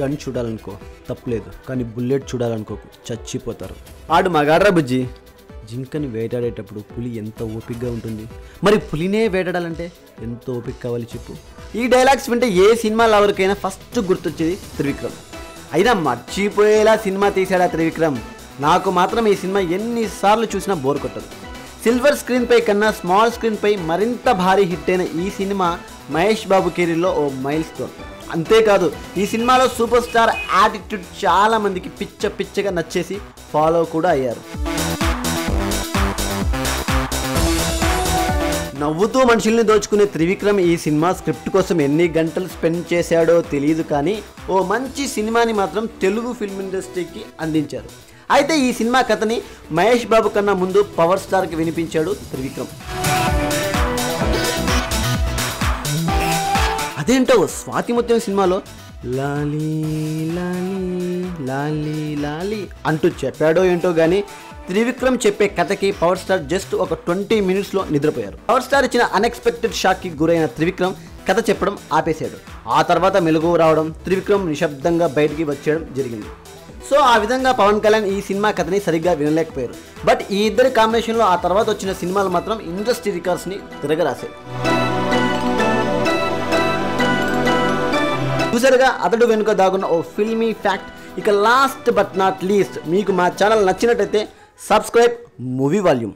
Gun చూడాలనుకో తప్పులేదు. కానీ bullet చూడాలనుకో చచ్చిపోతారు. ఆడు మగాడ్రా బుజ్జి. జింకని వేటాడేటప్పుడు పులి ఎంత ఓపికగా ఉంటుంది. మరి పులినే వేటాడాలంటే ఎంత ఓపిక కావాలి చెప్పు. ఈ డైలాగ్స్ వింటే ఏ సినిమా లవర్కైనా ఫస్ట్ గుర్తొచ్చేది త్రివిక్రమ్. అయినా మర్చిపోయేలా సినిమా తీశాడా త్రివిక్రమ్? నాకు మాత్రం ఈ సినిమా ఎన్నిసార్లు చూసినా బోర్ కొట్టదు. సిల్వర్ స్క్రీన్పై కన్నా స్మాల్ స్క్రీన్పై మరింత భారీ హిట్ అయిన ఈ సినిమా మహేష్ బాబు కెరీర్లో ఓ మైల్ స్టోన్ అంతేకాదు ఈ సినిమాలో సూపర్ స్టార్ యాటిట్యూడ్ చాలా మందికి పిచ్చ పిచ్చగా నచ్చేసి ఫాలో కూడా అయ్యారు. నవ్వుతూ మనుషుల్ని దోచుకునే త్రివిక్రమ్ ఈ సినిమా స్క్రిప్ట్ కోసం ఎన్ని గంటలు స్పెండ్ చేశాడో తెలియదు కానీ ఓ మంచి సినిమాని మాత్రం తెలుగు ఫిల్మ్ ఇండస్ట్రీకి అందించారు. అయితే ఈ సినిమా కథని మహేష్ బాబు కన్నా ముందు పవర్ స్టార్కి వినిపించాడు త్రివిక్రమ్. అదేంటో స్వాతి ముత్యం సినిమాలో? లాలీ లాలీ లాలీ లాలీ అంటూ చెప్పాడో ఏంటో కానీ త్రివిక్రమ్ చెప్పే కథకి పవర్ స్టార్ జస్ట్ ఒక ట్వంటీ మినిట్స్లో నిద్రపోయారు. పవర్ స్టార్ ఇచ్చిన అన్ఎక్స్పెక్టెడ్ షాక్కి గురైన త్రివిక్రమ్ కథ చెప్పడం ఆపేశాడు. ఆ తర్వాత మెలుగు రావడం త్రివిక్రమ్ నిశ్శబ్దంగా బయటికి వచ్చేయడం జరిగింది. సో ఆ విధంగా పవన్ కళ్యాణ్ ఈ సినిమా కథని సరిగ్గా వినలేకపోయారు. బట్ ఈ ఇద్దరి కాంబినేషన్లో ఆ తర్వాత వచ్చిన సినిమాలు మాత్రం ఇండస్ట్రీ రికార్డ్స్ని తిరగరాశాయి. చూసారుగా అతడు వెనుక దాగున్న ఓ ఫిల్మీ ఫ్యాక్ట్. ఇక లాస్ట్ బట్ నాట్ లీస్ట్ మీకు మా ఛానల్ నచ్చినట్టయితే సబ్స్క్రైబ్ మూవీ వాల్యూమ్.